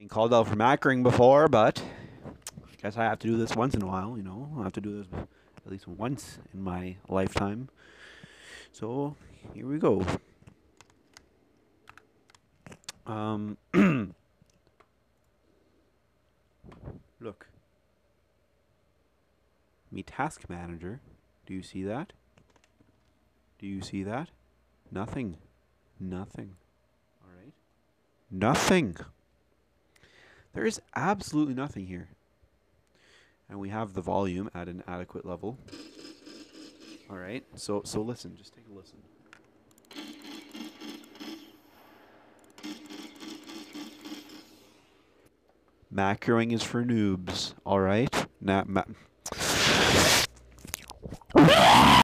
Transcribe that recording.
been called out for macroing before, but I guess I have to do this once in a while, you know. I have to do this at least once in my lifetime. So here we go. Um, look. Me task manager. Do you see that? Do you see that? Nothing. Nothing. All right. Nothing. There is absolutely nothing here. And we have the volume at an adequate level. All right. So so listen, just take a listen. Macroing is for noobs, all right? Now, ma-